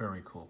Very cool.